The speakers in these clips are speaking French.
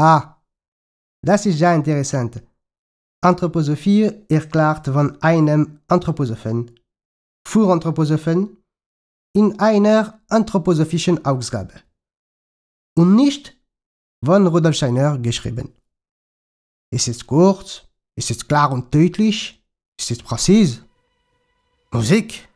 Ah, das ist ja interessant. Anthroposophie erklärt von einem Anthroposophen, für Anthroposophen, in einer anthroposophischen Ausgabe. Und nicht von Rudolf Steiner geschrieben. Ist es kurz? Ist es klar und deutlich? Ist es präzise? Musik?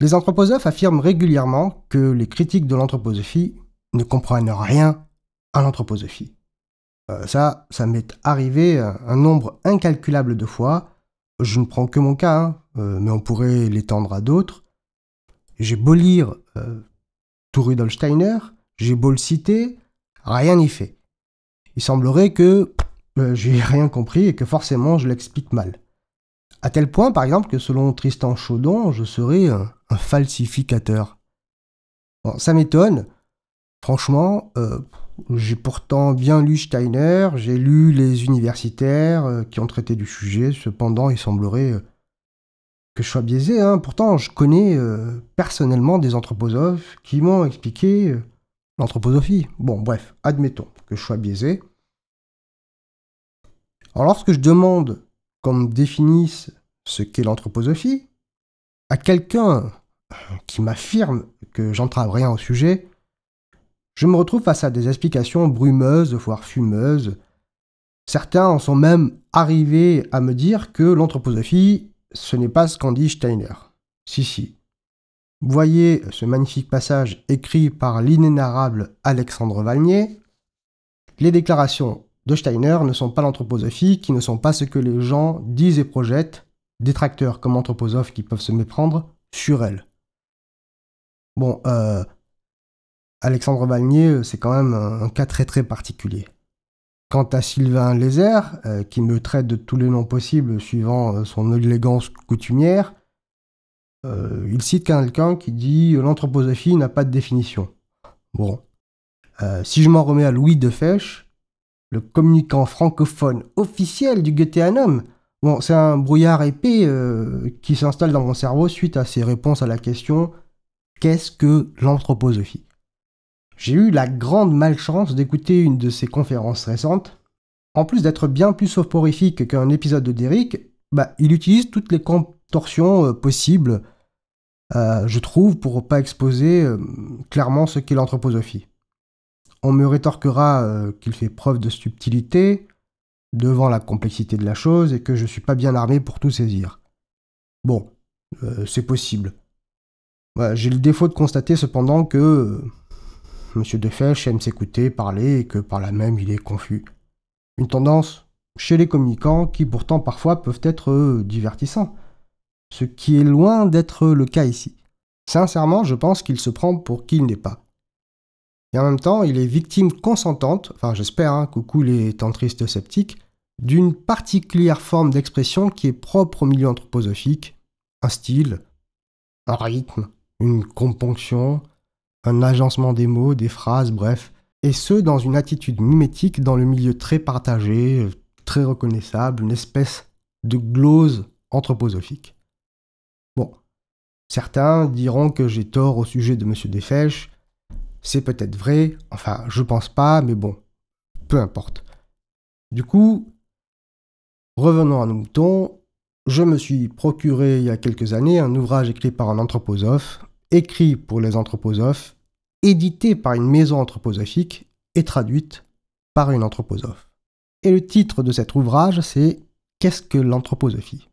Les anthroposophes affirment régulièrement que les critiques de l'anthroposophie ne comprennent rien à l'anthroposophie. Euh, ça, ça m'est arrivé un, nombre incalculable de fois. Je ne prends que mon cas, hein, euh, mais on pourrait l'étendre à d'autres. J'ai beau lire euh, tout Rudolf Steiner, j'ai beau le citer, rien n'y fait. Il semblerait que j'ai rien compris et que forcément je l'explique mal. À tel point, par exemple, que selon Tristan Chaudon, je serais un, falsificateur. ça m'étonne. Franchement, euh, j'ai pourtant bien lu Steiner, j'ai lu les universitaires euh, qui ont traité du sujet, cependant il semblerait euh, que je sois biaisé. Hein. Pourtant, je connais personnellement des anthroposophes qui m'ont expliqué l'anthroposophie. Bon, bref, admettons que je sois biaisé. Alors lorsque je demande qu'on définisse ce qu'est l'anthroposophie, à quelqu'un qui m'affirme que j'entrave rien au sujet, je me retrouve face à des explications brumeuses, voire fumeuses. Certains en sont même arrivés à me dire que l'anthroposophie, ce n'est pas ce qu'en dit Steiner. Si, si. Voyez ce magnifique passage écrit par l'inénarrable Alexandre Valnier. Les déclarations de Steiner ne sont pas l'anthroposophie, qui ne sont pas ce que les gens disent et projettent, détracteurs comme anthroposophes qui peuvent se méprendre, sur elle. Bon, euh, Alexandre Valnier, euh, c'est quand même un, cas très très particulier. Quant à Sylvain Lézère, euh, qui me traite de tous les noms possibles suivant son élégance coutumière, il cite quelqu'un qui dit l'anthroposophie n'a pas de définition. Bon. si je m'en remets à Louis de Fèche, le communicant francophone officiel du Goetheanum. Bon, c'est un brouillard épais euh, qui s'installe dans mon cerveau suite à ses réponses à la question Qu'est-ce que l'anthroposophie? J'ai eu la grande malchance d'écouter une de ses conférences récentes. En plus d'être bien plus soporifique qu'un épisode de Derrick, bah, il utilise toutes les contorsions euh, possibles, euh, je trouve, pour pas exposer clairement ce qu'est l'anthroposophie. On me rétorquera euh, qu'il fait preuve de subtilité devant la complexité de la chose et que je ne suis pas bien armé pour tout saisir. Bon, euh, c'est possible. J'ai le défaut de constater cependant que euh, M. Defesh aime s'écouter, parler et que par là même il est confus. Une tendance chez les communicants qui pourtant parfois peuvent être divertissants, ce qui est loin d'être le cas ici. Sincèrement, je pense qu'il se prend pour qui il n'est pas. Et en même temps, il est victime consentante, enfin j'espère, hein, coucou les tantristes sceptiques, d'une particulière forme d'expression qui est propre au milieu anthroposophique, un style, un rythme, une componction, un agencement des mots, des phrases, bref, et ce dans une attitude mimétique dans le milieu très partagé, très reconnaissable, une espèce de glose anthroposophique. Bon, certains diront que j'ai tort au sujet de M. Desfèches, c'est peut-être vrai, enfin je pense pas, mais bon, peu importe. Du coup, revenons à nos moutons, je me suis procuré il y a quelques années un ouvrage écrit par un anthroposophe, écrit pour les anthroposophes, édité par une maison anthroposophique et traduite par une anthroposophe. Et le titre de cet ouvrage, c'est Qu'est-ce que l'anthroposophie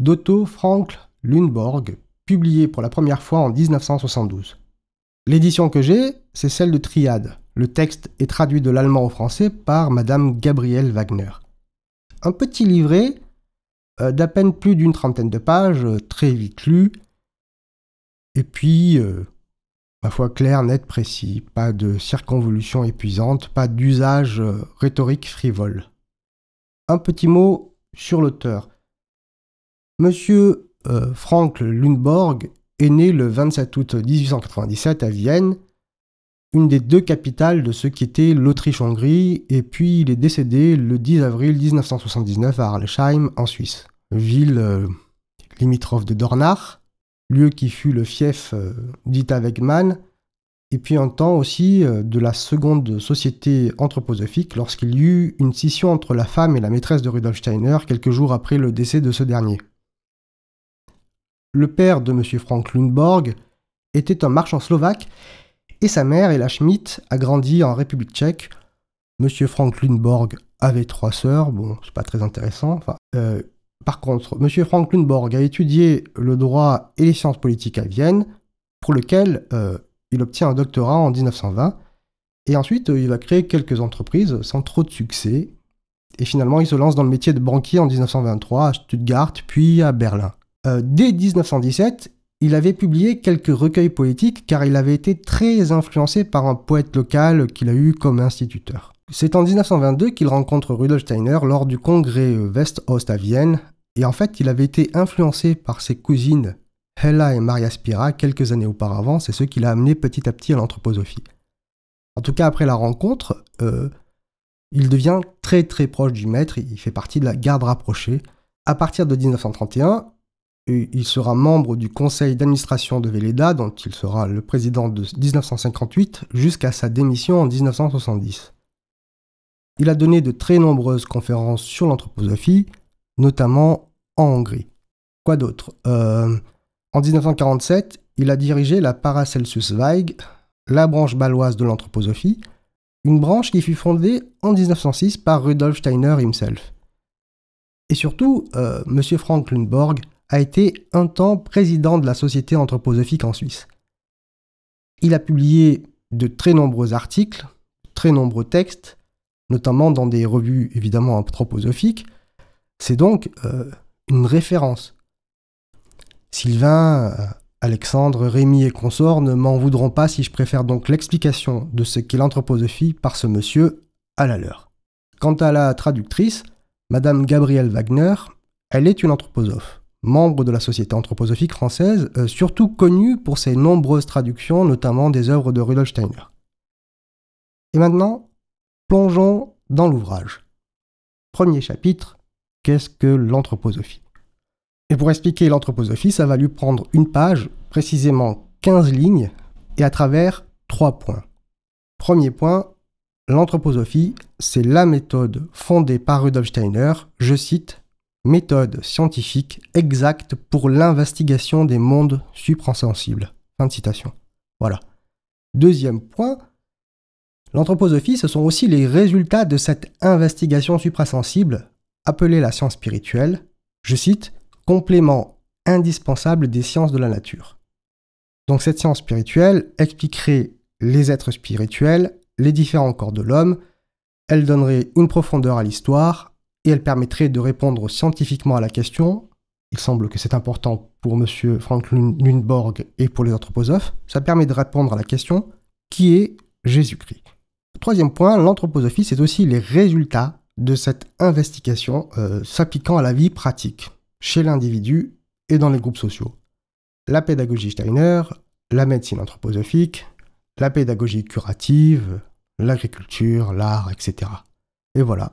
d'Otto Frankl Lundborg, publié pour la première fois en 1972. L'édition que j'ai, c'est celle de Triade. Le texte est traduit de l'allemand au français par Madame Gabrielle Wagner. Un petit livret euh, d'à peine plus d'une trentaine de pages, euh, très vite lu, et puis, euh, ma foi, clair, net, précis, pas de circonvolution épuisante, pas d'usage rhétorique frivole. Un petit mot sur l'auteur. Monsieur Frank Lundborg est né le 27 août 1897 à Vienne. Une des deux capitales de ce qui était l'Autriche-Hongrie, et puis il est décédé le 10 avril 1979 à Arlesheim, en Suisse, ville euh, limitrophe de Dornach, lieu qui fut le fief euh, d'Ita Wegmann, et puis un temps aussi euh, de la seconde société anthroposophique lorsqu'il y eut une scission entre la femme et la maîtresse de Rudolf Steiner quelques jours après le décès de ce dernier. Le père de M. Frank Lundborg était un marchand slovaque et sa mère, Ella Schmidt, a grandi en République tchèque. M. Frank Lundborg avait trois sœurs, bon, c'est pas très intéressant. Euh, par contre, M. Frank Lundborg a étudié le droit et les sciences politiques à Vienne, pour lequel euh, il obtient un doctorat en 1920. Et ensuite, il va créer quelques entreprises sans trop de succès. Et finalement, il se lance dans le métier de banquier en 1923 à Stuttgart, puis à Berlin. Euh, dès 1917, il avait publié quelques recueils poétiques car il avait été très influencé par un poète local qu'il a eu comme instituteur. C'est en 1922 qu'il rencontre Rudolf Steiner lors du congrès West-Ost à Vienne, et en fait il avait été influencé par ses cousines Hella et Maria Spira quelques années auparavant, c'est ce qui l'a amené petit à petit à l'anthroposophie. En tout cas, après la rencontre, euh, il devient très très proche du maître, il fait partie de la garde rapprochée. À partir de 1931, il sera membre du conseil d'administration de Véleda, dont il sera le président de 1958 jusqu'à sa démission en 1970. Il a donné de très nombreuses conférences sur l'anthroposophie, notamment en Hongrie. Quoi d'autre? Euh, En 1947, il a dirigé la Paracelsus Zweig, la branche baloise de l'anthroposophie, une branche qui fut fondée en 1906 par Rudolf Steiner himself. Et surtout, euh, M. Frank Lundborg a été un temps président de la Société anthroposophique en Suisse. Il a publié de très nombreux articles, très nombreux textes, notamment dans des revues évidemment anthroposophiques. C'est donc euh, une référence. Sylvain, euh, Alexandre, Rémy et consorts ne m'en voudront pas si je préfère donc l'explication de ce qu'est l'anthroposophie par ce monsieur à la leur. Quant à la traductrice, Madame Gabrielle Wagner, elle est une anthroposophe membre de la Société anthroposophique française, euh, surtout connu pour ses nombreuses traductions, notamment des œuvres de Rudolf Steiner. Et maintenant, plongeons dans l'ouvrage. Premier chapitre, qu'est-ce que l'anthroposophie? Et pour expliquer l'anthroposophie, ça va lui prendre une page, précisément 15 lignes, et à travers trois points. Premier point, l'anthroposophie, c'est la méthode fondée par Rudolf Steiner, je cite, méthode scientifique exacte pour l'investigation des mondes suprasensibles. Fin de citation. Voilà. Deuxième point, l'anthroposophie, ce sont aussi les résultats de cette investigation suprasensible, appelée la science spirituelle, je cite, complément indispensable des sciences de la nature. Donc cette science spirituelle expliquerait les êtres spirituels, les différents corps de l'homme, elle donnerait une profondeur à l'histoire, et elle permettrait de répondre scientifiquement à la question. Il semble que c'est important pour M. Frank Lundborg et pour les anthroposophes. Ça permet de répondre à la question qui est Jésus-Christ? Troisième point, l'anthroposophie, c'est aussi les résultats de cette investigation euh, s'appliquant à la vie pratique, chez l'individu et dans les groupes sociaux. La pédagogie Steiner, la médecine anthroposophique, la pédagogie curative, l'agriculture, l'art, etc. Et voilà,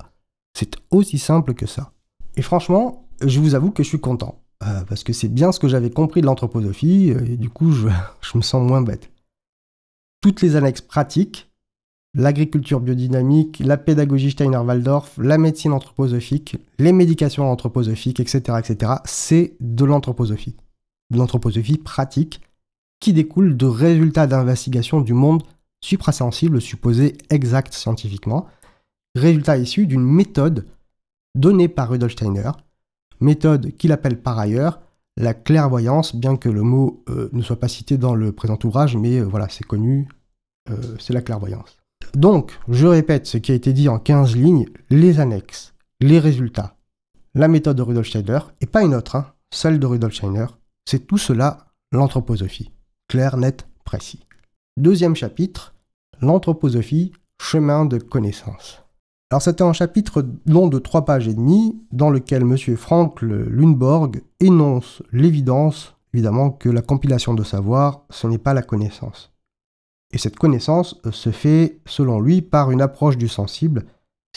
c'est aussi simple que ça. Et franchement, je vous avoue que je suis content. Euh, parce que c'est bien ce que j'avais compris de l'anthroposophie, euh, et du coup, je, me sens moins bête. Toutes les annexes pratiques, l'agriculture biodynamique, la pédagogie Steiner-Waldorf, la médecine anthroposophique, les médications anthroposophiques, etc., etc., c'est de l'anthroposophie. De l'anthroposophie pratique qui découle de résultats d'investigation du monde suprasensible supposé exact scientifiquement, résultat issu d'une méthode donnée par Rudolf Steiner, méthode qu'il appelle par ailleurs la clairvoyance, bien que le mot euh, ne soit pas cité dans le présent ouvrage, mais euh, voilà, c'est connu, euh, c'est la clairvoyance. Donc, je répète ce qui a été dit en 15 lignes, les annexes, les résultats, la méthode de Rudolf Steiner, et pas une autre, hein, celle de Rudolf Steiner, c'est tout cela l'anthroposophie. Clair, net, précis. Deuxième chapitre, l'anthroposophie, chemin de connaissance. Alors c'était un chapitre long de trois pages et demie dans lequel M. Frank Lundborg énonce l'évidence, évidemment, que la compilation de savoir, ce n'est pas la connaissance. Et cette connaissance se fait, selon lui, par une approche du sensible,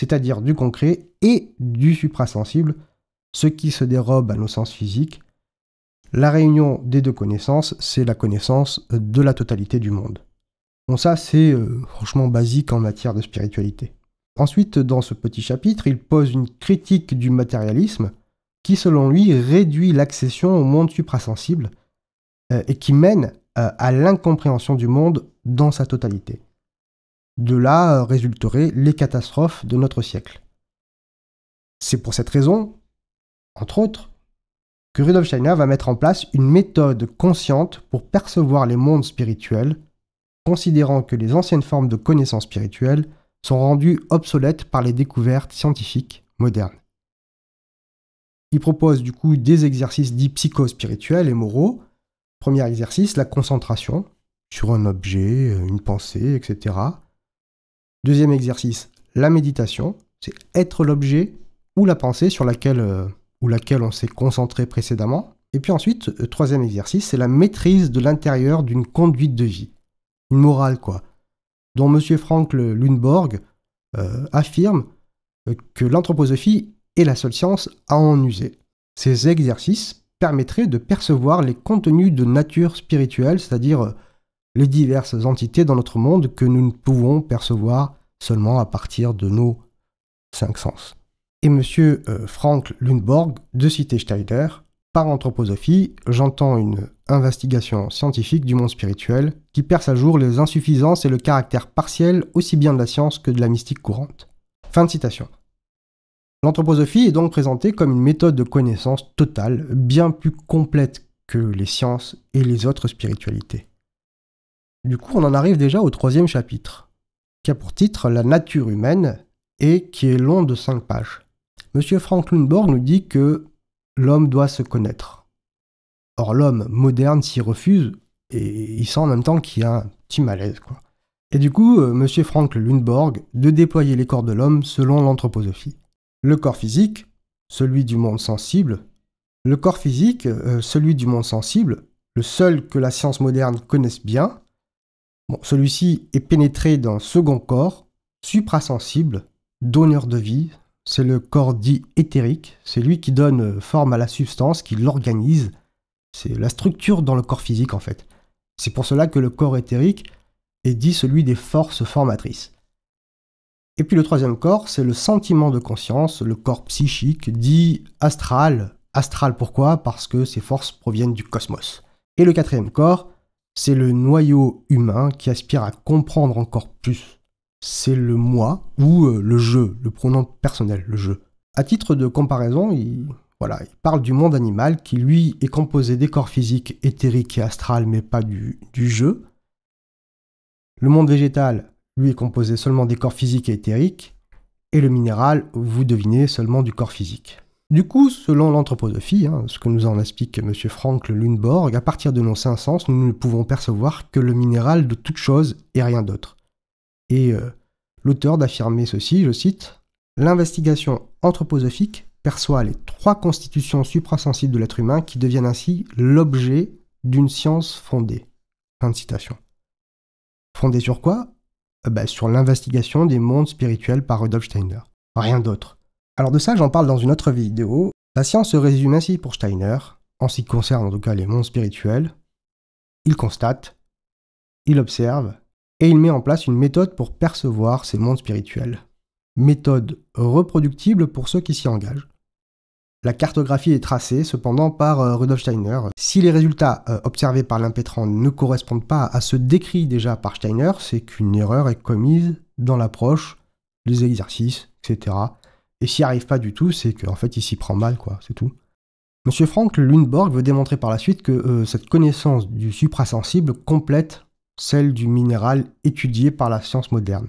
c'est-à-dire du concret et du suprasensible, ce qui se dérobe à nos sens physiques. La réunion des deux connaissances, c'est la connaissance de la totalité du monde. Bon ça c'est euh, franchement basique en matière de spiritualité. Ensuite, dans ce petit chapitre, il pose une critique du matérialisme qui, selon lui, réduit l'accession au monde suprasensible euh, et qui mène euh, à l'incompréhension du monde dans sa totalité. De là résulteraient les catastrophes de notre siècle. C'est pour cette raison, entre autres, que Rudolf Steiner va mettre en place une méthode consciente pour percevoir les mondes spirituels, considérant que les anciennes formes de connaissances spirituelles sont rendues obsolètes par les découvertes scientifiques modernes. Il propose du coup des exercices dits psychospirituels et moraux. Premier exercice, la concentration sur un objet, une pensée, etc. Deuxième exercice, la méditation, c'est être l'objet ou la pensée sur laquelle, euh, ou laquelle on s'est concentré précédemment. Et puis ensuite, euh, troisième exercice, c'est la maîtrise de l'intérieur d'une conduite de vie. Une morale, quoi. Dont M. Frank Lundborg euh, affirme que l'anthroposophie est la seule science à en user. Ces exercices permettraient de percevoir les contenus de nature spirituelle, c'est-à-dire les diverses entités dans notre monde que nous ne pouvons percevoir seulement à partir de nos cinq sens et M. Euh, Frank Lundborg de citer Steiner. Par anthroposophie, j'entends une investigation scientifique du monde spirituel qui perce à jour les insuffisances et le caractère partiel aussi bien de la science que de la mystique courante. Fin de citation. L'anthroposophie est donc présentée comme une méthode de connaissance totale, bien plus complète que les sciences et les autres spiritualités. Du coup, on en arrive déjà au troisième chapitre, qui a pour titre La nature humaine et qui est long de cinq pages. Monsieur Frank Lundborg nous dit que l'homme doit se connaître. Or, l'homme moderne s'y refuse et il sent en même temps qu'il y a un petit malaise. Et du coup, euh, Monsieur Frank Lundborg de déployer les corps de l'homme selon l'anthroposophie. Le corps physique, celui du monde sensible. Le corps physique, euh, celui du monde sensible, le seul que la science moderne connaisse bien. Bon, celui-ci est pénétré d'un second corps, suprasensible, donneur de vie, c'est le corps dit éthérique, c'est lui qui donne forme à la substance, qui l'organise. C'est la structure dans le corps physique en fait. C'est pour cela que le corps éthérique est dit celui des forces formatrices. Et puis le troisième corps, c'est le sentiment de conscience, le corps psychique, dit astral. Astral pourquoi? Parce que ces forces proviennent du cosmos. Et le quatrième corps, c'est le noyau humain qui aspire à comprendre encore plus c'est le moi ou euh, le jeu, le pronom personnel, le jeu. À titre de comparaison, il, voilà, il parle du monde animal qui, lui, est composé des corps physiques, éthériques et astral, mais pas du, du jeu. Le monde végétal, lui, est composé seulement des corps physiques et éthériques. Et le minéral, vous devinez, seulement du corps physique. Du coup, selon l'anthroposophie, hein, ce que nous en explique M. Frank Lundborg, à partir de nos cinq sens, nous ne pouvons percevoir que le minéral de toute chose et rien d'autre. Et euh, l'auteur d'affirmer ceci, je cite, L'investigation anthroposophique perçoit les trois constitutions suprasensibles de l'être humain qui deviennent ainsi l'objet d'une science fondée. Fin de citation. Fondée sur quoi? Euh, bah, Sur l'investigation des mondes spirituels par Rudolf Steiner. Rien d'autre. Alors de ça, j'en parle dans une autre vidéo. La science se résume ainsi pour Steiner, en ce qui concerne en tout cas les mondes spirituels. Il constate, il observe, et il met en place une méthode pour percevoir ces mondes spirituels. Méthode reproductible pour ceux qui s'y engagent. La cartographie est tracée cependant par euh, Rudolf Steiner. Si les résultats euh, observés par l'impétrant ne correspondent pas à ceux décrits déjà par Steiner, c'est qu'une erreur est commise dans l'approche, les exercices, etc. Et s'il n'y arrive pas du tout, c'est qu'en fait il s'y prend mal, quoi, c'est tout. Monsieur Frank Lundborg veut démontrer par la suite que euh, cette connaissance du suprasensible complète celle du minéral étudié par la science moderne.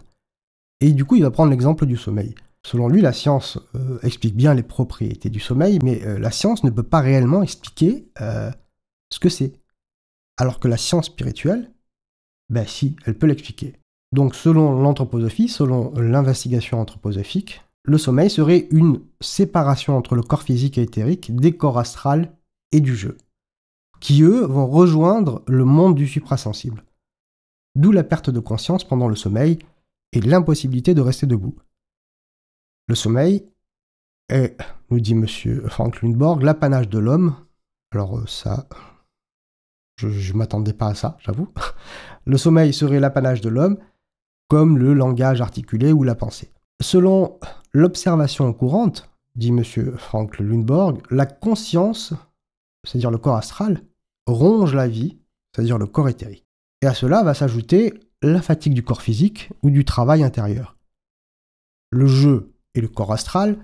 Et du coup, il va prendre l'exemple du sommeil. Selon lui, la science euh, explique bien les propriétés du sommeil, mais euh, la science ne peut pas réellement expliquer euh, ce que c'est. Alors que la science spirituelle, ben si, elle peut l'expliquer. Donc selon l'anthroposophie, selon l'investigation anthroposophique, le sommeil serait une séparation entre le corps physique et éthérique des corps astral et du jeu, qui eux vont rejoindre le monde du suprasensible. D'où la perte de conscience pendant le sommeil et l'impossibilité de rester debout. Le sommeil est, nous dit M. Frank Lundborg, l'apanage de l'homme. Alors euh, ça, je ne m'attendais pas à ça, j'avoue. Le sommeil serait l'apanage de l'homme, comme le langage articulé ou la pensée. Selon l'observation courante, dit M. Frank Lundborg, la conscience, c'est-à-dire le corps astral, ronge la vie, c'est-à-dire le corps éthérique. Et à cela va s'ajouter la fatigue du corps physique ou du travail intérieur. Le jeu et le corps astral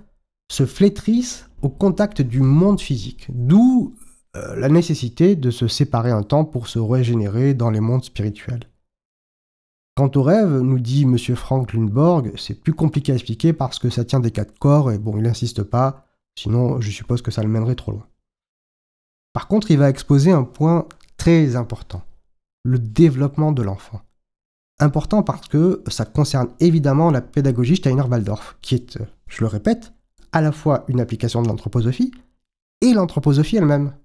se flétrissent au contact du monde physique, d'où euh, la nécessité de se séparer un temps pour se régénérer dans les mondes spirituels. Quant au rêve, nous dit M. Frank Lundborg, c'est plus compliqué à expliquer parce que ça tient des quatre corps et bon, il n'insiste pas, sinon je suppose que ça le mènerait trop loin. Par contre, il va exposer un point très important, le développement de l'enfant. Important parce que ça concerne évidemment la pédagogie Steiner-Waldorf, qui est, je le répète, à la fois une application de l'anthroposophie et l'anthroposophie elle-même.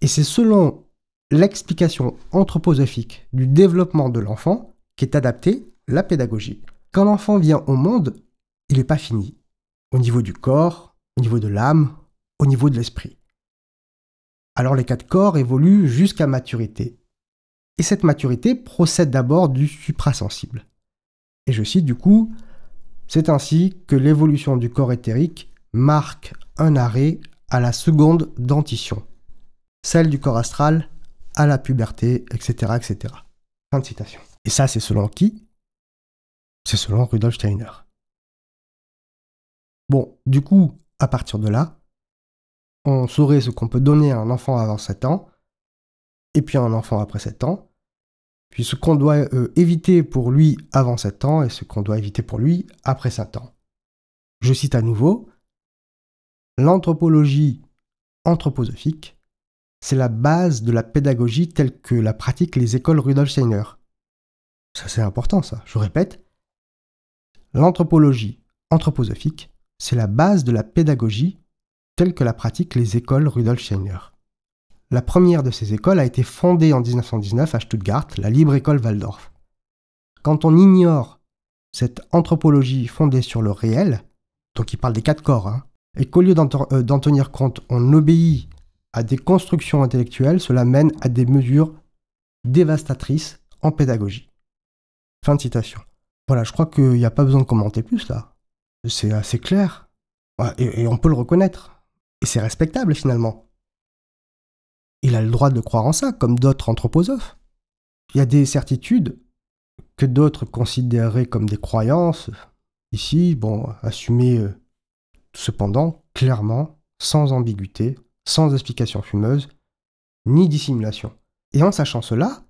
Et c'est selon l'explication anthroposophique du développement de l'enfant qu'est adaptée la pédagogie. Quand l'enfant vient au monde, il n'est pas fini. Au niveau du corps, au niveau de l'âme, au niveau de l'esprit. Alors les quatre corps évoluent jusqu'à maturité. Et cette maturité procède d'abord du suprasensible. Et je cite du coup, c'est ainsi que l'évolution du corps éthérique marque un arrêt à la seconde dentition, celle du corps astral à la puberté, etc. etc. Fin de citation. Et ça, c'est selon qui? C'est selon Rudolf Steiner. Bon, du coup, à partir de là, on saurait ce qu'on peut donner à un enfant avant 7 ans, et puis à un enfant après 7 ans, puis ce qu'on doit euh, éviter pour lui avant 7 ans et ce qu'on doit éviter pour lui après 7 ans. Je cite à nouveau, l'anthropologie anthroposophique c'est la base de la pédagogie telle que la pratiquent les écoles Rudolf Steiner. Ça c'est important ça, je répète. L'anthropologie anthroposophique, c'est la base de la pédagogie telle que la pratiquent les écoles Rudolf Steiner. La première de ces écoles a été fondée en 1919 à Stuttgart, la Libre École Waldorf. Quand on ignore cette anthropologie fondée sur le réel, donc il parle des quatre corps, hein, et qu'au lieu euh, d'en tenir compte, on obéit à des constructions intellectuelles, cela mène à des mesures dévastatrices en pédagogie. Fin de citation. Voilà, je crois qu'il n'y a pas besoin de commenter plus là. C'est assez clair. Et, on peut le reconnaître. Et c'est respectable finalement. Il a le droit de croire en ça, comme d'autres anthroposophes. Il y a des certitudes que d'autres considéreraient comme des croyances. Ici, bon, assumées euh, cependant, clairement, sans ambiguïté, sans explication fumeuse, ni dissimulation. Et en sachant cela,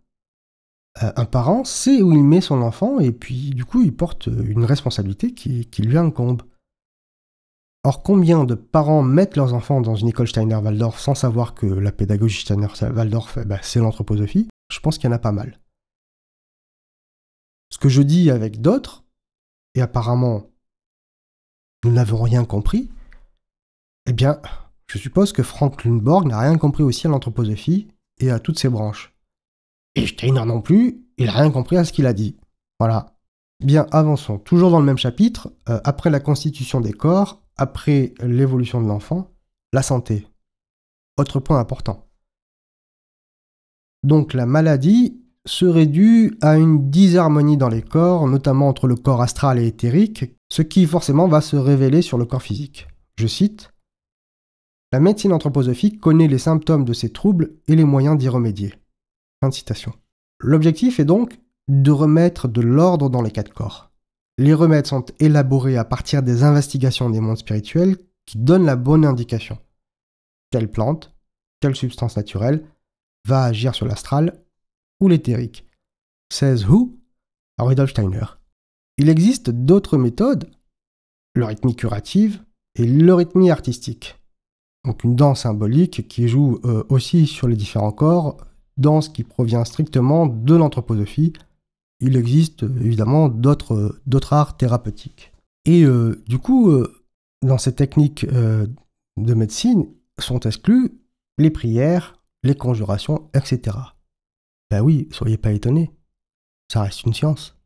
euh, un parent sait où il met son enfant et puis du coup il porte une responsabilité qui, lui incombe. Or combien de parents mettent leurs enfants dans une école Steiner-Waldorf sans savoir que la pédagogie Steiner-Waldorf, eh ben, c'est l'anthroposophie? Je pense qu'il y en a pas mal. Ce que je dis avec d'autres, et apparemment nous n'avons rien compris, eh bien, je suppose que Frank Lundborg n'a rien compris aussi à l'anthroposophie et à toutes ses branches. Et Steiner non plus, il n'a rien compris à ce qu'il a dit. Voilà. Bien, avançons. Toujours dans le même chapitre, euh, après la constitution des corps, après l'évolution de l'enfant, la santé. Autre point important. Donc la maladie serait due à une disharmonie dans les corps, notamment entre le corps astral et éthérique, ce qui forcément va se révéler sur le corps physique. Je cite la médecine anthroposophique connaît les symptômes de ces troubles et les moyens d'y remédier. Fin citation. L'objectif est donc de remettre de l'ordre dans les quatre corps. Les remèdes sont élaborés à partir des investigations des mondes spirituels qui donnent la bonne indication. Telle plante, telle substance naturelle va agir sur l'astral ou l'éthérique? Says who? Rudolf Steiner. Il existe d'autres méthodes, l'eurythmie curative et l'eurythmie artistique donc une danse symbolique qui joue euh, aussi sur les différents corps, danse qui provient strictement de l'anthroposophie. Il existe euh, évidemment d'autres arts thérapeutiques. Et euh, du coup, dans ces techniques de médecine sont exclus les prières, les conjurations, etc. Ben oui, soyez pas étonnés. ça reste une science.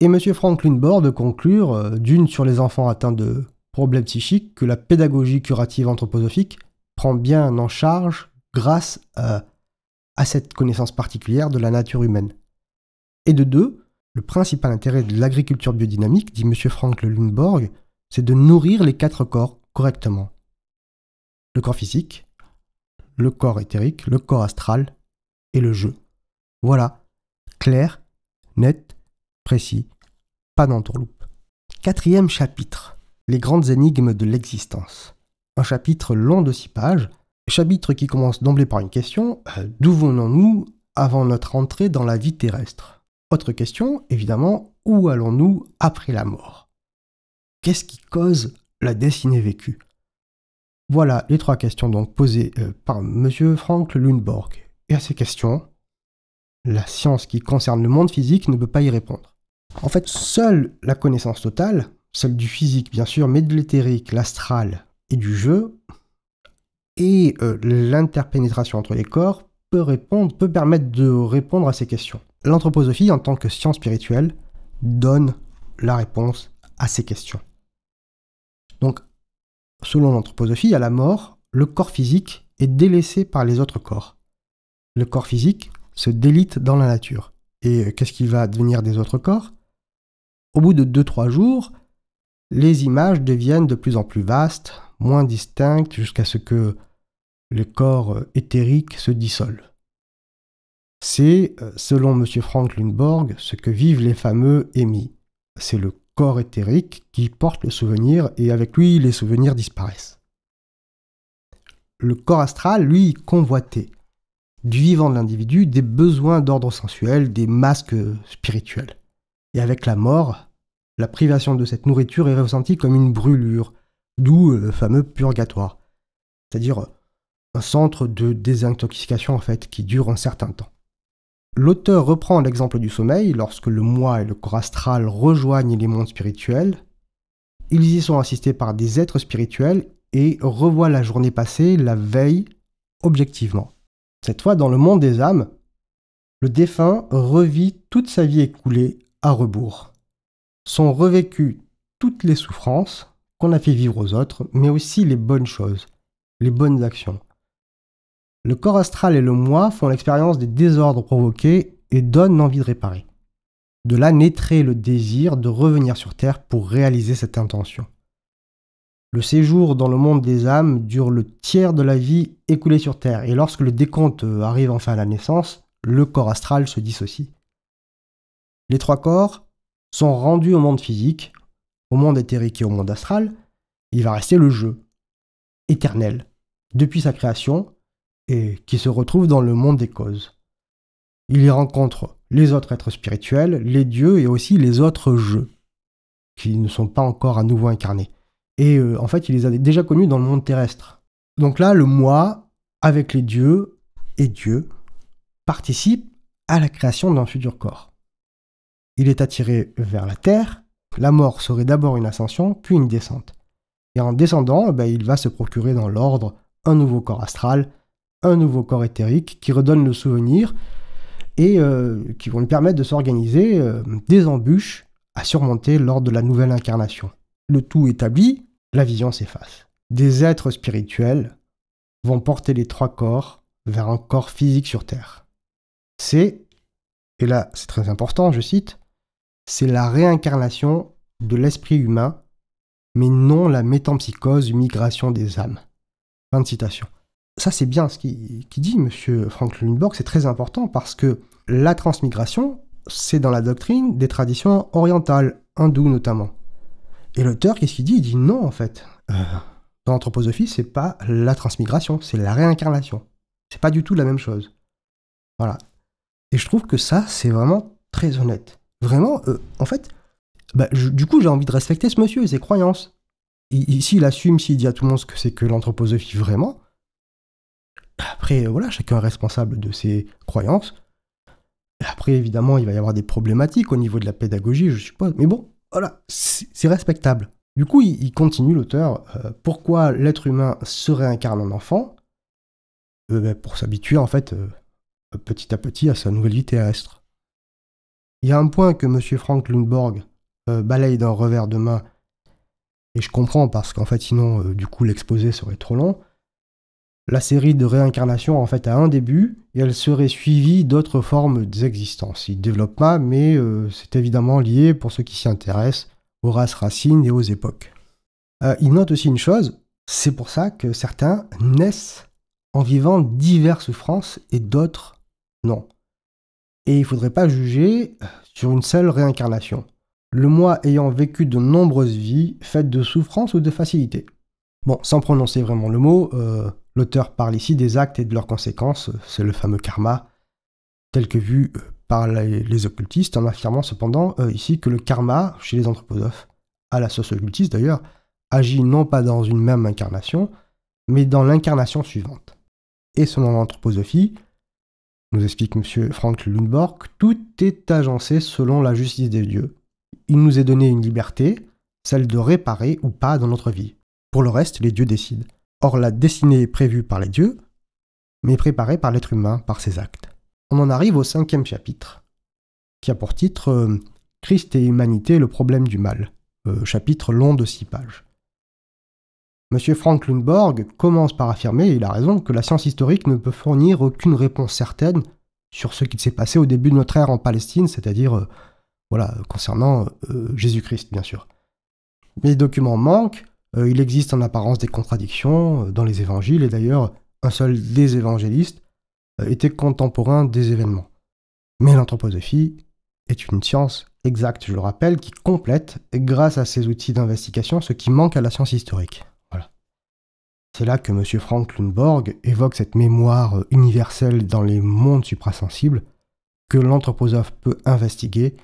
Et M. Franklin Bohr de conclure, euh, d'une sur les enfants atteints de problèmes psychiques, que la pédagogie curative anthroposophique prend bien en charge grâce à cette connaissance particulière de la nature humaine. Et de deux, le principal intérêt de l'agriculture biodynamique, dit M. Frank Lundborg, c'est de nourrir les quatre corps correctement. Le corps physique, le corps éthérique, le corps astral et le jeu. Voilà, clair, net, précis, pas d'entourloupe. Quatrième chapitre, les grandes énigmes de l'existence. Un chapitre long de six pages, chapitre qui commence d'emblée par une question, euh, d'où venons-nous avant notre entrée dans la vie terrestre? Autre question, évidemment, où allons-nous après la mort? Qu'est-ce qui cause la destinée vécue? Voilà les trois questions donc posées euh, par M. Frank Lundborg. Et à ces questions, la science qui concerne le monde physique ne peut pas y répondre. En fait, seule la connaissance totale, celle du physique bien sûr, mais de l'éthérique, l'astral et du jeu, et euh, l'interpénétration entre les corps peut répondre, peut permettre de répondre à ces questions. L'anthroposophie, en tant que science spirituelle, donne la réponse à ces questions. Donc, selon l'anthroposophie, à la mort, le corps physique est délaissé par les autres corps. Le corps physique se délite dans la nature. Et qu'est-ce qui va devenir des autres corps? Au bout de 2-3 jours, les images deviennent de plus en plus vastes, moins distinctes, jusqu'à ce que le corps éthérique se dissolve. C'est, selon M. Frank Lundborg, ce que vivent les fameux émis. C'est le corps éthérique qui porte le souvenir et avec lui les souvenirs disparaissent. Le corps astral, lui, convoité du vivant de l'individu, des besoins d'ordre sensuel, des masques spirituels. Et avec la mort, la privation de cette nourriture est ressentie comme une brûlure, d'où le fameux purgatoire, c'est-à-dire un centre de désintoxication en fait qui dure un certain temps. L'auteur reprend l'exemple du sommeil lorsque le moi et le corps astral rejoignent les mondes spirituels. Ils y sont assistés par des êtres spirituels et revoient la journée passée, la veille, objectivement. Cette fois, dans le monde des âmes, le défunt revit toute sa vie écoulée à rebours. Sont revécues toutes les souffrances qu'on a fait vivre aux autres, mais aussi les bonnes choses, les bonnes actions. Le corps astral et le moi font l'expérience des désordres provoqués et donnent l'envie de réparer. De là naîtrait le désir de revenir sur Terre pour réaliser cette intention. Le séjour dans le monde des âmes dure le tiers de la vie écoulée sur Terre, et lorsque le décompte arrive enfin à la naissance, le corps astral se dissocie. Les trois corps sont rendus au monde physique, au monde éthérique et au monde astral, il va rester le jeu, éternel, depuis sa création, et qui se retrouve dans le monde des causes. Il y rencontre les autres êtres spirituels, les dieux et aussi les autres jeux, qui ne sont pas encore à nouveau incarnés. Et euh, en fait, il les a déjà connus dans le monde terrestre. Donc là, le moi, avec les dieux et Dieu, participe à la création d'un futur corps. Il est attiré vers la terre, la mort serait d'abord une ascension, puis une descente. Et en descendant, eh ben, il va se procurer dans l'ordre un nouveau corps astral, un nouveau corps éthérique qui redonne le souvenir et euh, qui vont lui permettre de s'organiser euh, des embûches à surmonter lors de la nouvelle incarnation. Le tout établi, la vision s'efface. Des êtres spirituels vont porter les trois corps vers un corps physique sur Terre. C'est, et là c'est très important, je cite, c'est la réincarnation de l'esprit humain, mais non la métampsychose, migration des âmes. Fin de citation ça c'est bien ce qu'il dit, M. Frank Lundborg, c'est très important parce que la transmigration, c'est dans la doctrine des traditions orientales, hindoues notamment. Et l'auteur, qu'est-ce qu'il dit? Il dit non en fait. Euh, dans l'anthroposophie, c'est pas la transmigration, c'est la réincarnation. C'est pas du tout la même chose. Voilà. Et je trouve que ça, c'est vraiment très honnête. Vraiment, euh, en fait, bah, du coup, j'ai envie de respecter ce monsieur et ses croyances. Ici, il assume, s'il dit à tout le monde ce que c'est que l'anthroposophie vraiment, après, voilà, chacun est responsable de ses croyances. Après, évidemment, il va y avoir des problématiques au niveau de la pédagogie, je suppose. Mais bon, voilà, c'est respectable. Du coup, il, continue l'auteur. Euh, pourquoi l'être humain se réincarne en enfant? Euh, ben, Pour s'habituer, en fait, euh, petit à petit à sa nouvelle vie terrestre. il y a un point que M. Frank Lundborg euh, balaye d'un revers de main, et je comprends parce qu'en fait, sinon, euh, du coup, l'exposé serait trop long. La série de réincarnation, en fait, a un début, et elle serait suivie d'autres formes d'existence. Il ne développe pas, mais euh, c'est évidemment lié, pour ceux qui s'y intéressent, aux races racines et aux époques. il note aussi une chose, c'est pour ça que certains naissent en vivant diverses souffrances et d'autres non. Et il ne faudrait pas juger sur une seule réincarnation. Le moi ayant vécu de nombreuses vies faites de souffrance ou de facilité. Bon, sans prononcer vraiment le mot, euh, l'auteur parle ici des actes et de leurs conséquences, c'est le fameux karma, tel que vu euh, par les, occultistes, en affirmant cependant euh, ici que le karma, chez les anthroposophes, à la sauce occultiste d'ailleurs, agit non pas dans une même incarnation, mais dans l'incarnation suivante. Et selon l'anthroposophie, nous explique M. Frank Lundborg, tout est agencé selon la justice des dieux. Il nous est donné une liberté, celle de réparer ou pas dans notre vie. Pour le reste, les dieux décident. Or, la destinée est prévue par les dieux, mais préparée par l'être humain, par ses actes. On en arrive au cinquième chapitre, qui a pour titre euh, Christ et humanité, le problème du mal, euh, chapitre long de six pages. M. Frank Lundborg commence par affirmer, et il a raison, que la science historique ne peut fournir aucune réponse certaine sur ce qui s'est passé au début de notre ère en Palestine, c'est-à-dire euh, voilà, concernant Jésus-Christ, bien sûr. Les documents manquent, il existe en apparence des contradictions dans les évangiles, et d'ailleurs, un seul des évangélistes était contemporain des événements. Mais l'anthroposophie est une science exacte, je le rappelle, qui complète, grâce à ses outils d'investigation, ce qui manque à la science historique. C'est là que M. Frank Lundborg évoque cette mémoire universelle dans les mondes suprasensibles que l'anthroposophe peut investiguer,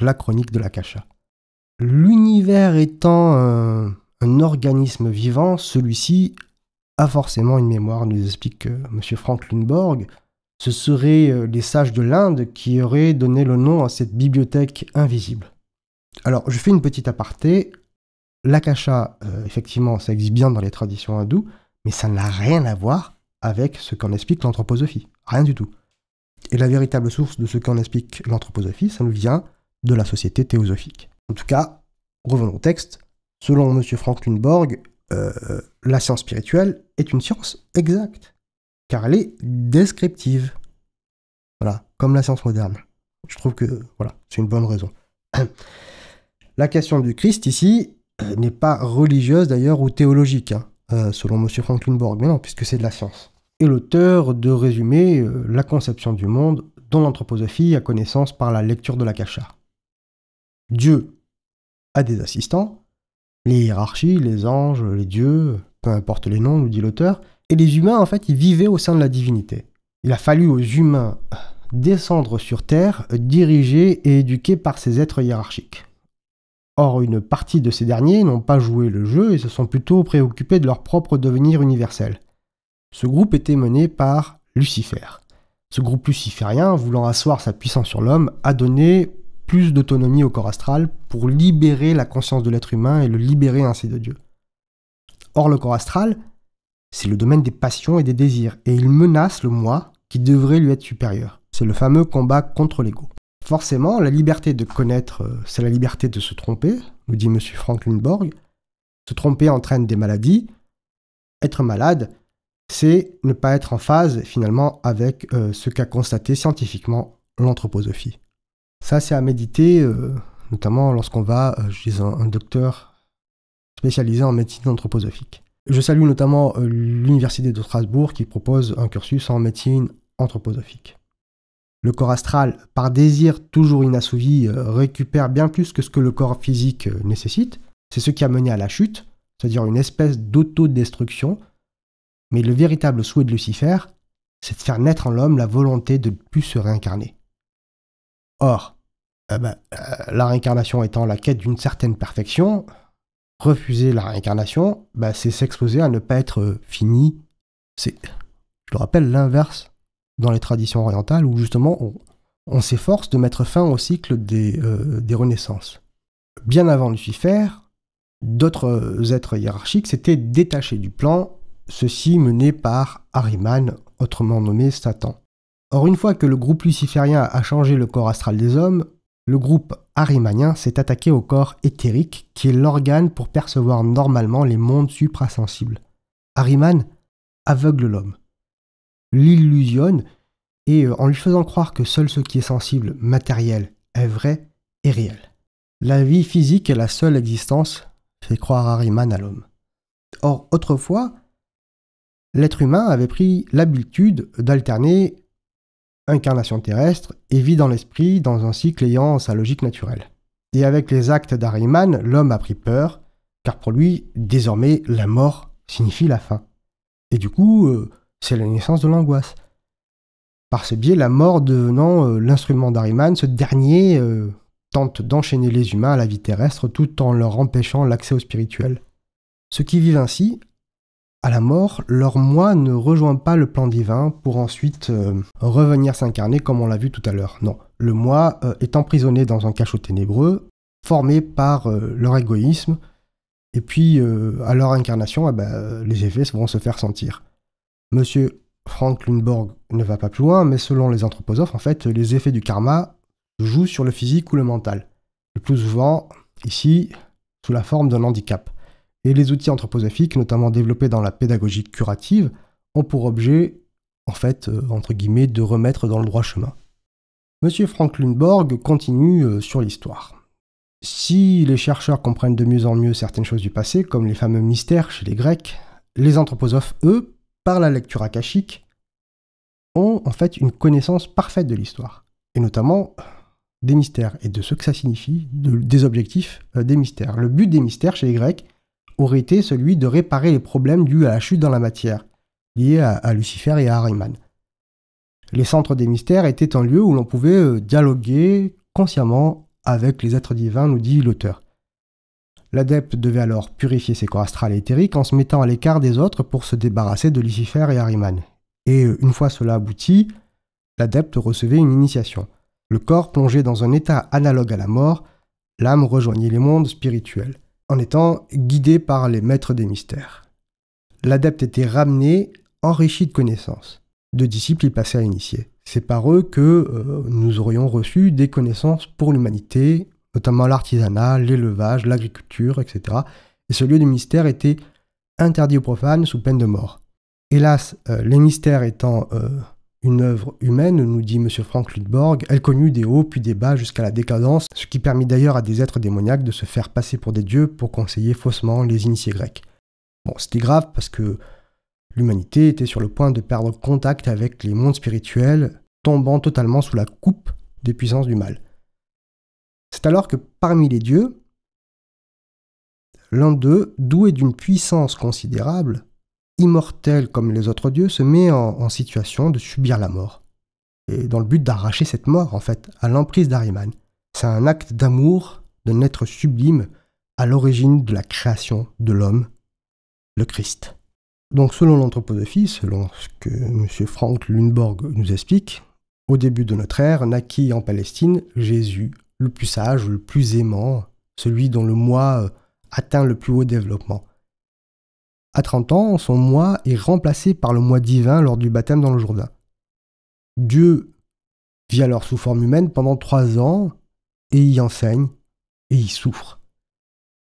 la chronique de l'Akasha. L'univers étant un, organisme vivant, celui-ci a forcément une mémoire, nous explique euh, M. Frank Lundborg. Ce seraient euh, les sages de l'Inde qui auraient donné le nom à cette bibliothèque invisible. Alors, je fais une petite aparté. L'akasha, euh, effectivement, ça existe bien dans les traditions hindoues, mais ça n'a rien à voir avec ce qu'en explique l'anthroposophie. Rien du tout. Et la véritable source de ce qu'en explique l'anthroposophie, ça nous vient de la société théosophique. En tout cas, revenons au texte. Selon M. Frank Lundborg, euh, la science spirituelle est une science exacte, car elle est descriptive. Voilà, comme la science moderne. Je trouve que voilà, c'est une bonne raison. La question du Christ ici euh, n'est pas religieuse d'ailleurs ou théologique, hein, euh, selon M. Franklin Borg, mais non, puisque c'est de la science. Et l'auteur de résumer la conception du monde dont l'anthroposophie a connaissance par la lecture de l'Akasha. Dieu a des assistants, les hiérarchies, les anges, les dieux, peu importe les noms, nous dit l'auteur, et les humains, en fait, ils vivaient au sein de la divinité. Il a fallu aux humains descendre sur Terre, dirigés et éduqués par ces êtres hiérarchiques. Or, une partie de ces derniers n'ont pas joué le jeu et se sont plutôt préoccupés de leur propre devenir universel. Ce groupe était mené par Lucifer. Ce groupe luciférien, voulant asseoir sa puissance sur l'homme, a donné plus d'autonomie au corps astral pour libérer la conscience de l'être humain et le libérer ainsi de Dieu. Or, le corps astral, c'est le domaine des passions et des désirs, et il menace le moi qui devrait lui être supérieur. C'est le fameux combat contre l'ego. Forcément, la liberté de connaître, euh, c'est la liberté de se tromper, nous dit M. Franklin Borg. Se tromper entraîne des maladies. Être malade, c'est ne pas être en phase finalement avec euh, ce qu'a constaté scientifiquement l'anthroposophie. Ça, c'est à méditer, euh, notamment lorsqu'on va chez un, docteur spécialisé en médecine anthroposophique. Je salue notamment l'Université de Strasbourg qui propose un cursus en médecine anthroposophique. Le corps astral, par désir toujours inassouvi, euh, récupère bien plus que ce que le corps physique euh, nécessite. C'est ce qui a mené à la chute, c'est-à-dire une espèce d'autodestruction. Mais le véritable souhait de Lucifer, c'est de faire naître en l'homme la volonté de ne plus se réincarner. Or, eh ben, euh, la réincarnation étant la quête d'une certaine perfection, refuser la réincarnation, bah, c'est s'exposer à ne pas être fini. C'est, je le rappelle, l'inverse dans les traditions orientales où justement on, s'efforce de mettre fin au cycle des, euh, des renaissances. Bien avant Lucifer, d'autres êtres hiérarchiques s'étaient détachés du plan, ceci mené par Ahriman, autrement nommé Satan. Or, une fois que le groupe luciférien a changé le corps astral des hommes, le groupe arimanien s'est attaqué au corps éthérique, qui est l'organe pour percevoir normalement les mondes suprasensibles. Ariman aveugle l'homme, l'illusionne, et euh, en lui faisant croire que seul ce qui est sensible, matériel, est vrai et réel. La vie physique est la seule existence, fait croire Ariman à l'homme. Or, autrefois, l'être humain avait pris l'habitude d'alterner incarnation terrestre et vie dans l'esprit dans un cycle ayant sa logique naturelle. Et avec les actes d'Ariman, l'homme a pris peur, car pour lui, désormais, la mort signifie la fin. Et du coup, euh, c'est la naissance de l'angoisse. Par ce biais, la mort devenant euh, l'instrument d'Ariman, ce dernier euh, tente d'enchaîner les humains à la vie terrestre tout en leur empêchant l'accès au spirituel. Ceux qui vivent ainsi à la mort, leur moi ne rejoint pas le plan divin pour ensuite euh, revenir s'incarner comme on l'a vu tout à l'heure. Non, le moi euh, est emprisonné dans un cachot ténébreux, formé par euh, leur égoïsme, et puis à leur incarnation, eh ben, les effets vont se faire sentir. Monsieur Frank Lundborg ne va pas plus loin, mais selon les anthroposophes, en fait, les effets du karma jouent sur le physique ou le mental. Le plus souvent, ici, sous la forme d'un handicap et les outils anthroposophiques, notamment développés dans la pédagogie curative, ont pour objet, en fait, euh, entre guillemets, de remettre dans le droit chemin. Monsieur Frank Lundborg continue euh, sur l'histoire. Si les chercheurs comprennent de mieux en mieux certaines choses du passé, comme les fameux mystères chez les Grecs, les anthroposophes, eux, par la lecture akashique, ont en fait une connaissance parfaite de l'histoire, et notamment des mystères et de ce que ça signifie, des objectifs euh, des mystères. Le but des mystères chez les Grecs, aurait été celui de réparer les problèmes dus à la chute dans la matière, liés à, Lucifer et à Harryman. Les centres des mystères étaient un lieu où l'on pouvait euh, dialoguer consciemment avec les êtres divins, nous dit l'auteur. L'adepte devait alors purifier ses corps astrales et éthériques en se mettant à l'écart des autres pour se débarrasser de Lucifer et Harryman. Et euh, une fois cela abouti, l'adepte recevait une initiation. Le corps plongé dans un état analogue à la mort, l'âme rejoignait les mondes spirituels en étant guidé par les maîtres des mystères. L'adepte était ramené, enrichi de connaissances. De disciples y passaient à initier. C'est par eux que euh, nous aurions reçu des connaissances pour l'humanité, notamment l'artisanat, l'élevage, l'agriculture, etc. Et ce lieu de mystère était interdit aux profanes sous peine de mort. Hélas, euh, les mystères étant euh, une œuvre humaine, nous dit M. Frank Ludborg, elle connut des hauts puis des bas jusqu'à la décadence, ce qui permit d'ailleurs à des êtres démoniaques de se faire passer pour des dieux pour conseiller faussement les initiés grecs. Bon, c'était grave parce que l'humanité était sur le point de perdre contact avec les mondes spirituels, tombant totalement sous la coupe des puissances du mal. C'est alors que parmi les dieux, l'un d'eux, doué d'une puissance considérable, immortel comme les autres dieux, se met en, situation de subir la mort. Et dans le but d'arracher cette mort, en fait, à l'emprise d'Ariman. C'est un acte d'amour d'un être sublime à l'origine de la création de l'homme, le Christ. Donc selon l'anthroposophie, selon ce que M. Frank Lundborg nous explique, au début de notre ère naquit en Palestine Jésus, le plus sage, le plus aimant, celui dont le moi atteint le plus haut développement. À 30 ans, son moi est remplacé par le moi divin lors du baptême dans le Jourdain. Dieu vit alors sous forme humaine pendant trois ans et y enseigne et y souffre.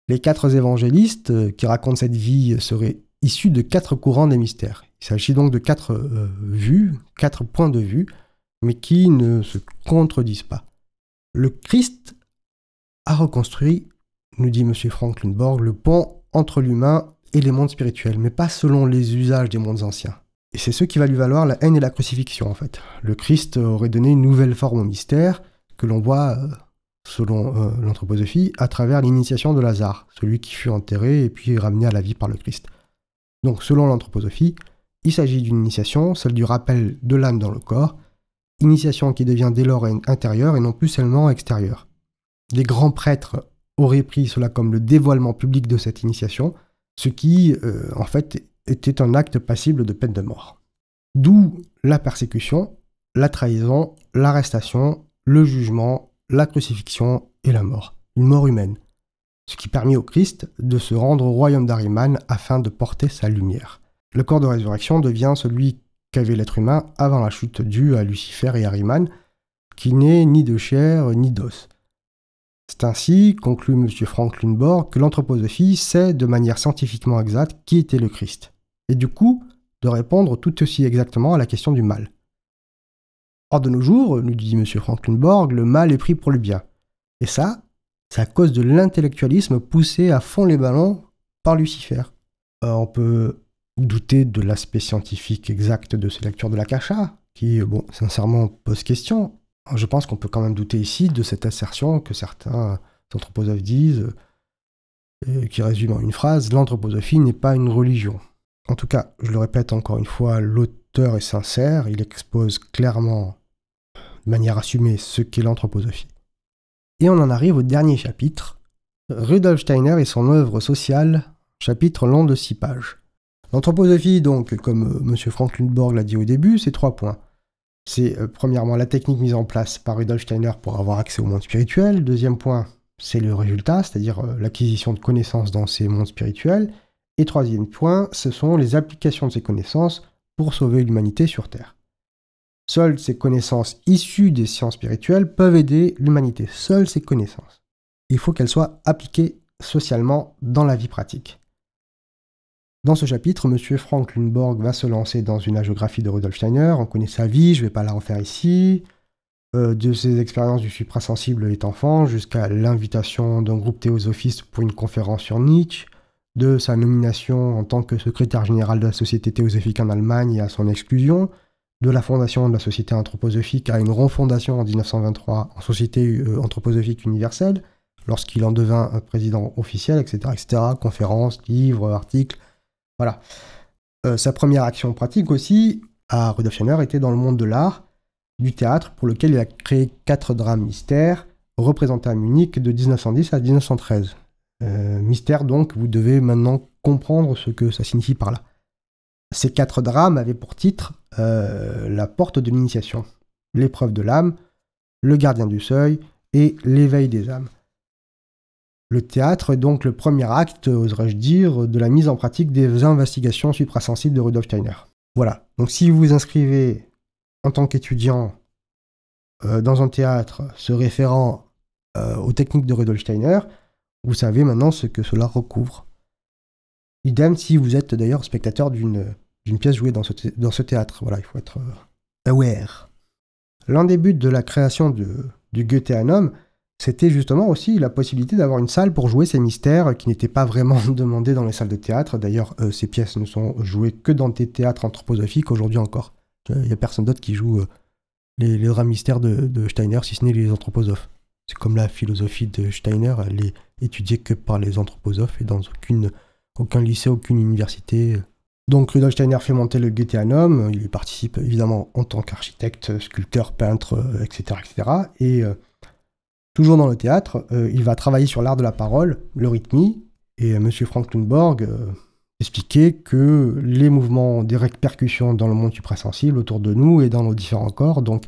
Les quatre évangélistes euh, qui racontent cette vie seraient issus de quatre courants des mystères. Il s'agit donc de quatre euh, vues, quatre points de vue, mais qui ne se contredisent pas. Le Christ a reconstruit, nous dit M. Frank Lundborg, le pont entre l'humain et les mondes spirituels, mais pas selon les usages des mondes anciens. Et c'est ce qui va lui valoir la haine et la crucifixion, en fait. Le Christ aurait donné une nouvelle forme au mystère que l'on voit, euh, selon euh, l'anthroposophie, à travers l'initiation de Lazare, celui qui fut enterré et puis ramené à la vie par le Christ. Donc, selon l'anthroposophie, il s'agit d'une initiation, celle du rappel de l'âme dans le corps, initiation qui devient dès lors intérieure et non plus seulement extérieure. Les grands prêtres auraient pris cela comme le dévoilement public de cette initiation, ce qui, euh, en fait, était un acte passible de peine de mort. D'où la persécution, la trahison, l'arrestation, le jugement, la crucifixion et la mort, une mort humaine, ce qui permit au Christ de se rendre au royaume d'Ariman afin de porter sa lumière. Le corps de résurrection devient celui qu'avait l'être humain avant la chute due à Lucifer et Ariman, qui n'est ni de chair ni d'os. C'est ainsi, conclut M. Frank Lundborg, que l'anthroposophie sait de manière scientifiquement exacte qui était le Christ, et du coup de répondre tout aussi exactement à la question du mal. Or de nos jours, nous dit M. Frank Lundborg, le mal est pris pour le bien. Et ça, c'est à cause de l'intellectualisme poussé à fond les ballons par Lucifer. Euh, on peut douter de l'aspect scientifique exact de ces lectures de la Cacha, qui, bon, sincèrement, pose question. Je pense qu'on peut quand même douter ici de cette assertion que certains anthroposophes disent, et qui résume en une phrase, l'anthroposophie n'est pas une religion. En tout cas, je le répète encore une fois, l'auteur est sincère, il expose clairement, de manière assumée, ce qu'est l'anthroposophie. Et on en arrive au dernier chapitre, Rudolf Steiner et son œuvre sociale, chapitre long de six pages. L'anthroposophie, donc, comme euh, M. Frank Lundborg l'a dit au début, c'est trois points. C'est euh, premièrement la technique mise en place par Rudolf Steiner pour avoir accès au monde spirituel. Deuxième point, c'est le résultat, c'est-à-dire euh, l'acquisition de connaissances dans ces mondes spirituels. Et troisième point, ce sont les applications de ces connaissances pour sauver l'humanité sur Terre. Seules ces connaissances issues des sciences spirituelles peuvent aider l'humanité. Seules ces connaissances. Il faut qu'elles soient appliquées socialement dans la vie pratique. Dans ce chapitre, M. Frank Lundborg va se lancer dans une agiographie de Rudolf Steiner. On connaît sa vie, je ne vais pas la refaire ici. Euh, de ses expériences du suprasensible est enfant jusqu'à l'invitation d'un groupe théosophiste pour une conférence sur Nietzsche, de sa nomination en tant que secrétaire général de la Société théosophique en Allemagne à son exclusion, de la fondation de la Société anthroposophique à une refondation en 1923 en Société euh, anthroposophique universelle, lorsqu'il en devint un président officiel, etc., etc., conférences, livres, articles, voilà. Euh, sa première action pratique aussi, à Rudolf Steiner, était dans le monde de l'art, du théâtre, pour lequel il a créé quatre drames mystères, représentés à Munich de 1910 à 1913. Euh, mystère donc, vous devez maintenant comprendre ce que ça signifie par là. Ces quatre drames avaient pour titre euh, La porte de l'initiation, L'épreuve de l'âme, Le gardien du seuil et L'éveil des âmes. Le théâtre est donc le premier acte, oserais-je dire, de la mise en pratique des investigations suprasensibles de Rudolf Steiner. Voilà. Donc si vous vous inscrivez en tant qu'étudiant euh, dans un théâtre se référant euh, aux techniques de Rudolf Steiner, vous savez maintenant ce que cela recouvre. Idem si vous êtes d'ailleurs spectateur d'une pièce jouée dans ce, théâtre. Voilà, il faut être euh, aware. L'un des buts de la création de, du Goetheanum, c'était justement aussi la possibilité d'avoir une salle pour jouer ces mystères qui n'étaient pas vraiment demandés dans les salles de théâtre. D'ailleurs, euh, ces pièces ne sont jouées que dans des théâtres anthroposophiques aujourd'hui encore. Il n'y a personne d'autre qui joue euh, les, drames mystères de, Steiner, si ce n'est les anthroposophes. C'est comme la philosophie de Steiner, elle est étudiée que par les anthroposophes et dans aucune, aucun lycée, aucune université. Donc Rudolf Steiner fait monter le Goetheanum, il y participe évidemment en tant qu'architecte, sculpteur, peintre, etc. Euh, etc. Et Toujours dans le théâtre, euh, il va travailler sur l'art de la parole, le rythmie, et M. Frank Thunborg euh, expliquait que les mouvements des répercussions dans le monde suprasensible autour de nous et dans nos différents corps, donc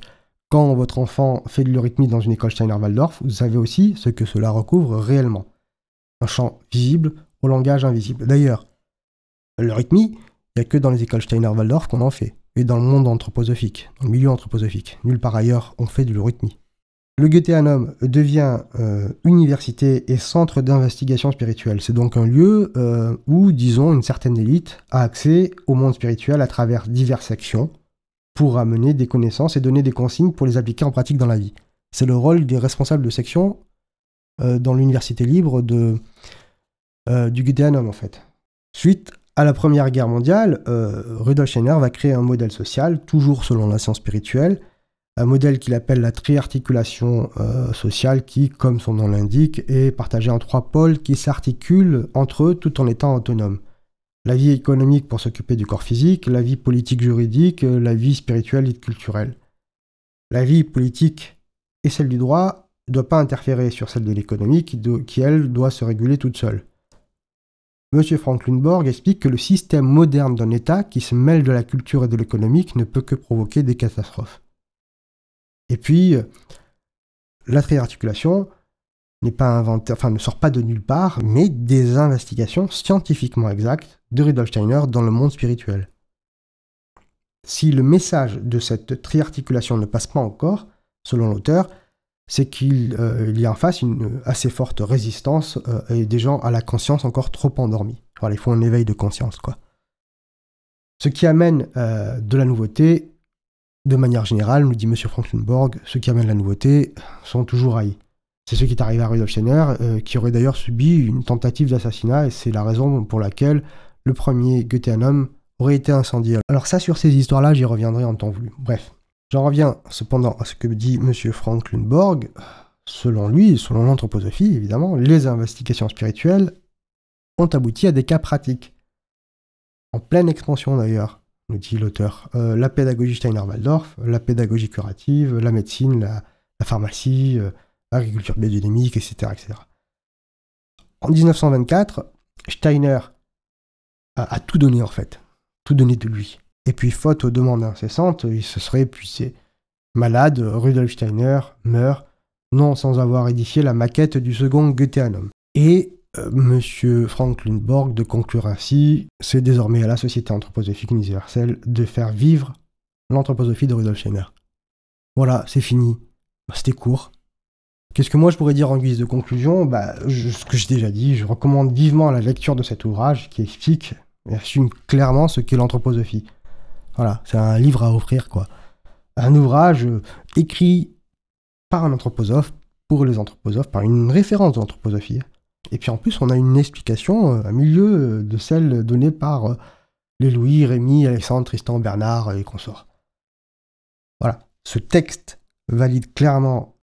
quand votre enfant fait de l'eurythmie dans une école Steiner-Waldorf, vous savez aussi ce que cela recouvre réellement. Un champ visible au langage invisible. D'ailleurs, l'eurythmie, il n'y a que dans les écoles Steiner-Waldorf qu'on en fait, et dans le monde anthroposophique, dans le milieu anthroposophique. Nulle part ailleurs on fait de l'eurythmie. Le Goetheanum devient euh, université et centre d'investigation spirituelle. C'est donc un lieu euh, où, disons, une certaine élite a accès au monde spirituel à travers diverses sections pour amener des connaissances et donner des consignes pour les appliquer en pratique dans la vie. C'est le rôle des responsables de section euh, dans l'université libre de, du Goetheanum, en fait. Suite à la Première Guerre mondiale, Rudolf Steiner va créer un modèle social, toujours selon la science spirituelle, un modèle qu'il appelle la triarticulation euh, sociale qui, comme son nom l'indique, est partagé en trois pôles qui s'articulent entre eux tout en étant autonomes. La vie économique pour s'occuper du corps physique, la vie politique juridique, la vie spirituelle et culturelle. La vie politique et celle du droit ne doit pas interférer sur celle de l'économie qui, qui, elle, doit se réguler toute seule. M. Frank Lundborg explique que le système moderne d'un État qui se mêle de la culture et de l'économique ne peut que provoquer des catastrophes. Et puis, euh, la triarticulation n'est pas inventée, enfin ne sort pas de nulle part, mais des investigations scientifiquement exactes de Rudolf dans le monde spirituel. Si le message de cette triarticulation ne passe pas encore, selon l'auteur, c'est qu'il y a en face une assez forte résistance et des gens à la conscience encore trop endormis. Voilà, il faut un éveil de conscience, quoi. Ce qui amène de la nouveauté, de manière générale, nous dit M. Franklin Borg, ceux qui amènent la nouveauté sont toujours haïs. C'est ce qui est arrivé à Rudolf Steiner, euh, qui aurait d'ailleurs subi une tentative d'assassinat, et c'est la raison pour laquelle le premier Goetheanum aurait été incendié. Alors ça, sur ces histoires-là, j'y reviendrai en temps voulu. Bref, j'en reviens cependant à ce que dit M. Frank Lundborg. Selon lui, selon l'anthroposophie, évidemment, les investigations spirituelles ont abouti à des cas pratiques. En pleine expansion d'ailleurs, nous dit l'auteur. Euh, la pédagogie Steiner-Waldorf, la pédagogie curative, la médecine, la, pharmacie... Euh, agriculture biodynamique, etc., etc. En 1924, Steiner a, tout donné en fait, tout donné de lui. Et puis, faute aux demandes incessantes, il se serait épuisé. Malade, Rudolf Steiner meurt, non sans avoir édifié la maquette du second Goetheanum. Et Monsieur Franklin Borg de conclure ainsi, c'est désormais à la Société anthroposophique universelle de faire vivre l'anthroposophie de Rudolf Steiner. Voilà, c'est fini. C'était court, Qu'est-ce que moi je pourrais dire en guise de conclusion? Bah, Ce que j'ai déjà dit, je recommande vivement la lecture de cet ouvrage qui explique et assume clairement ce qu'est l'anthroposophie. Voilà, c'est un livre à offrir, quoi. Un ouvrage euh, écrit par un anthroposophe, pour les anthroposophes, par une référence de l'anthroposophie. Et puis en plus, on a une explication à euh, milieu euh, de celle donnée par les Louis, Rémy, Alexandre, Tristan, Bernard et consorts. Voilà, ce texte valide clairement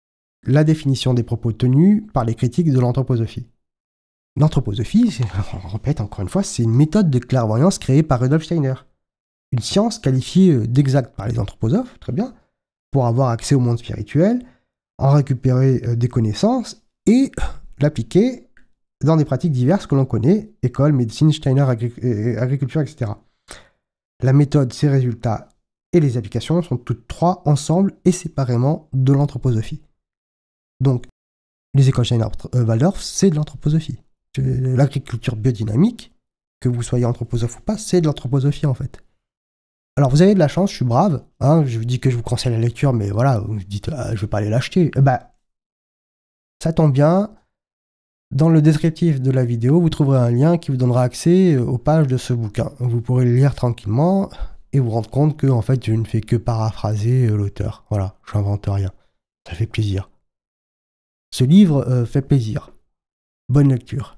la définition des propos tenus par les critiques de l'anthroposophie. L'anthroposophie, on répète encore une fois, c'est une méthode de clairvoyance créée par Rudolf Steiner. Une science qualifiée euh, d'exacte par les anthroposophes, très bien, pour avoir accès au monde spirituel, en récupérer euh, des connaissances et l'appliquer dans des pratiques diverses que l'on connaît, école, médecine, Steiner, euh, agriculture, etc. La méthode, ses résultats et les applications sont toutes trois ensemble et séparément de l'anthroposophie. Donc, les écoles Steiner-Waldorf, c'est de l'anthroposophie. L'agriculture biodynamique, que vous soyez anthroposophe ou pas, c'est de l'anthroposophie en fait. Alors vous avez de la chance, je suis brave, hein, je vous dis que je vous conseille la lecture, mais voilà, vous dites ah, je vais pas aller l'acheter. Ben, ça tombe bien. Dans le descriptif de la vidéo, vous trouverez un lien qui vous donnera accès aux pages de ce bouquin. Vous pourrez le lire tranquillement et vous rendre compte que en fait je ne fais que paraphraser l'auteur. Voilà, j'invente rien. Ça fait plaisir. Ce livre euh, fait plaisir. Bonne lecture.